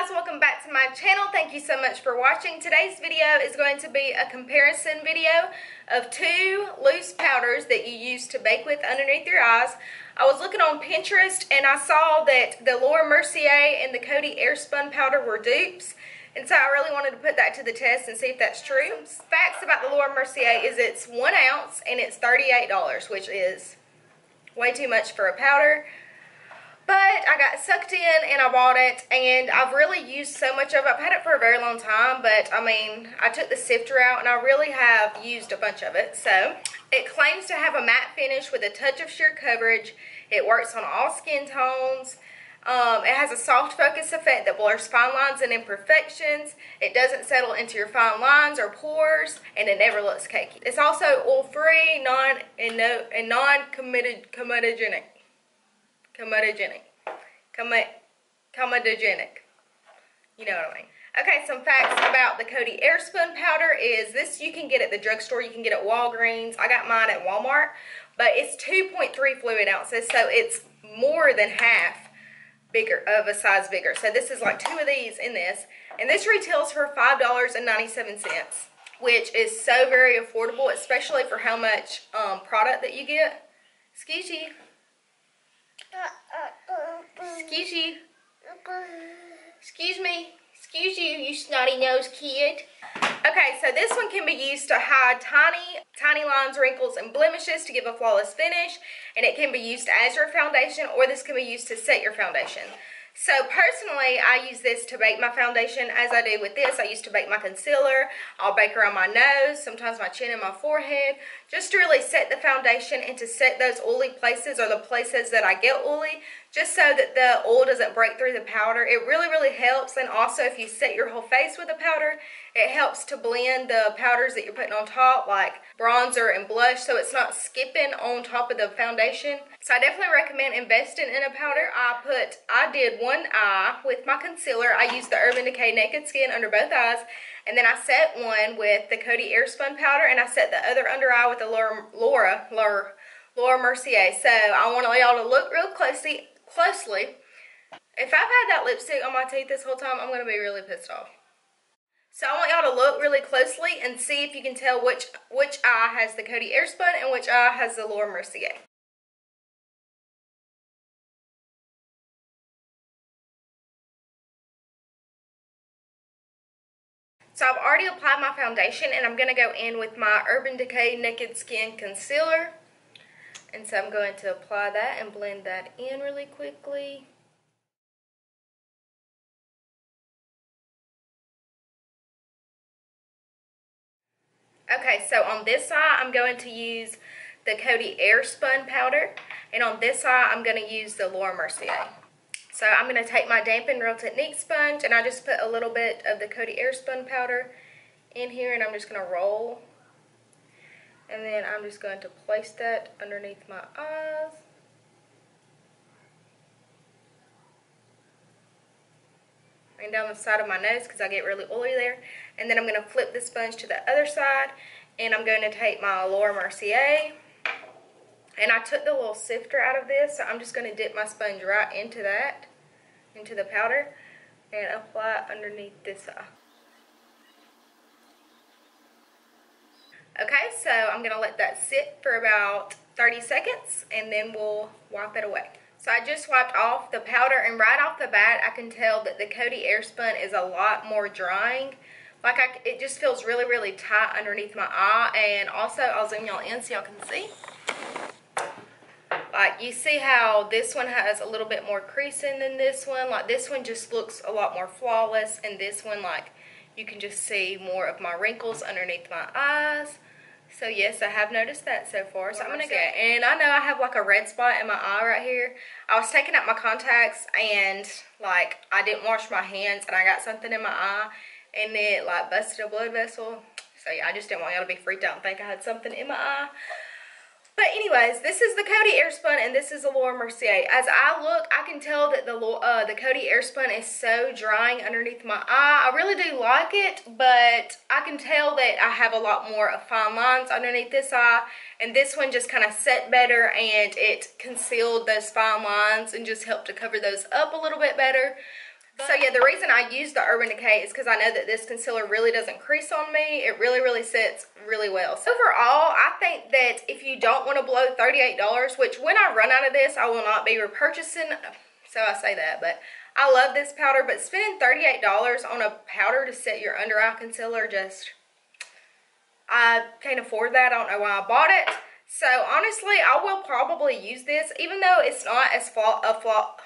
guys, welcome back to my channel. Thank you so much for watching. Today's video is going to be a comparison video of two loose powders that you use to bake with underneath your eyes. I was looking on Pinterest and I saw that the Laura Mercier and the Coty Airspun powder were dupes. And so I really wanted to put that to the test and see if that's true. Some facts about the Laura Mercier is it's one ounce and it's $38, which is way too much for a powder. But I got sucked in and I bought it and I've really used so much of it. I've had it for a very long time, but I mean, I took the sifter out and I really have used a bunch of it. So it claims to have a matte finish with a touch of sheer coverage. It works on all skin tones. Um, it has a soft focus effect that blurs fine lines and imperfections. It doesn't settle into your fine lines or pores, and it never looks cakey. It's also oil-free, non and no and non-comedogenic comedogenic. Comedogenic. You know what I mean. Okay, some facts about the Coty Airspun powder is this you can get at the drugstore. You can get at Walgreens. I got mine at Walmart. But it's 2.3 fluid ounces, so it's more than half bigger of a size bigger. So this is like two of these in this. And this retails for $5.97, which is so very affordable, especially for how much um, product that you get. Excuse you. Excuse you. Excuse me. Excuse you, you snotty-nosed kid. Okay, so this one can be used to hide tiny, tiny lines, wrinkles, and blemishes to give a flawless finish. And it can be used as your foundation or this can be used to set your foundation. So personally, I use this to bake my foundation as I do with this. I used to bake my concealer. I'll bake around my nose, sometimes my chin and my forehead, just to really set the foundation and to set those oily places or the places that I get oily, just so that the oil doesn't break through the powder. It really, really helps. And also if you set your whole face with a powder, it helps to blend the powders that you're putting on top, like bronzer and blush, so it's not skipping on top of the foundation. So I definitely recommend investing in a powder. I put, I did one eye with my concealer. I used the Urban Decay Naked Skin under both eyes. And then I set one with the Coty Airspun powder, and I set the other under eye with the Laura, Laura, Laura, Laura Mercier. So I want y'all to look real closely, closely. If I've had that lipstick on my teeth this whole time, I'm going to be really pissed off. So I want y'all to look really closely and see if you can tell which, which eye has the Coty Airspun and which eye has the Laura Mercier. So I've already applied my foundation and I'm going to go in with my Urban Decay Naked Skin Concealer. And so I'm going to apply that and blend that in really quickly. Okay, so on this side, I'm going to use the Coty Airspun powder. And on this side, I'm going to use the Laura Mercier. So I'm going to take my Dampen Real Technique sponge and I just put a little bit of the Coty Airspun powder in here and I'm just going to roll. And then I'm just going to place that underneath my eyes. And down the side of my nose because I get really oily there. And then I'm going to flip the sponge to the other side and I'm going to take my Laura Mercier and I took the little sifter out of this, so I'm just going to dip my sponge right into that, into the powder, and apply underneath this eye. Okay, so I'm to let that sit for about 30 seconds, and then we'll wipe it away. So I just wiped off the powder, and right off the bat, I can tell that the Coty Airspun is a lot more drying. Like, I, it just feels really, really tight underneath my eye, and also, I'll zoom y'all in so y'all can see. Like you see how this one has a little bit more creasing than this one. Like this one just looks a lot more flawless and this one like you can just see more of my wrinkles underneath my eyes. So yes, I have noticed that so far. So I'm going to go. And I know I have like a red spot in my eye right here. I was taking out my contacts and like I didn't wash my hands and I got something in my eye and it like busted a blood vessel. So yeah, I just didn't want y'all to be freaked out and think I had something in my eye. But anyways, this is the Coty Airspun and this is the Laura Mercier. As I look, I can tell that the uh, the Coty Airspun is so drying underneath my eye. I really do like it, but I can tell that I have a lot more of fine lines underneath this eye. And this one just kind of set better and it concealed those fine lines and just helped to cover those up a little bit better. So yeah, the reason I use the Urban Decay is because I know that this concealer really doesn't crease on me. It really, really sits really well. So overall, I think that if you don't want to blow $38, which when I run out of this, I will not be repurchasing. So I say that, but I love this powder. But spending $38 on a powder to set your under eye concealer just... I can't afford that. I don't know why I bought it. So honestly, I will probably use this, even though it's not as flaw, a flaw,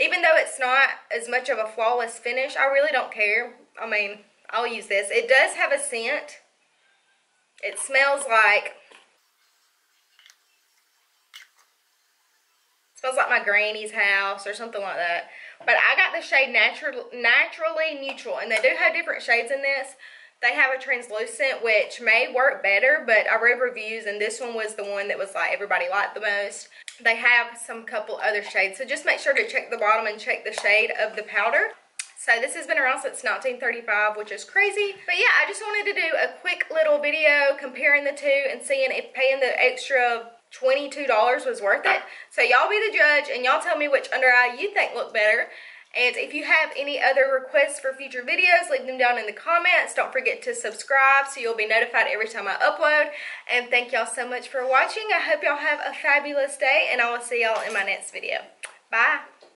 even though it's not as much of a flawless finish, I really don't care. I mean, I'll use this. It does have a scent. It smells like, smells like my granny's house or something like that. But I got the shade natural, Naturally Neutral, and they do have different shades in this. They have a translucent, which may work better, but I read reviews, and this one was the one that was like everybody liked the most. They have some couple other shades, so just make sure to check the bottom and check the shade of the powder. So this has been around since 1935, which is crazy. But yeah, I just wanted to do a quick little video comparing the two and seeing if paying the extra $22 was worth it. So y'all be the judge and y'all tell me which under eye you think look better. And if you have any other requests for future videos, leave them down in the comments. Don't forget to subscribe so you'll be notified every time I upload. And thank y'all so much for watching. I hope y'all have a fabulous day, and I will see y'all in my next video. Bye.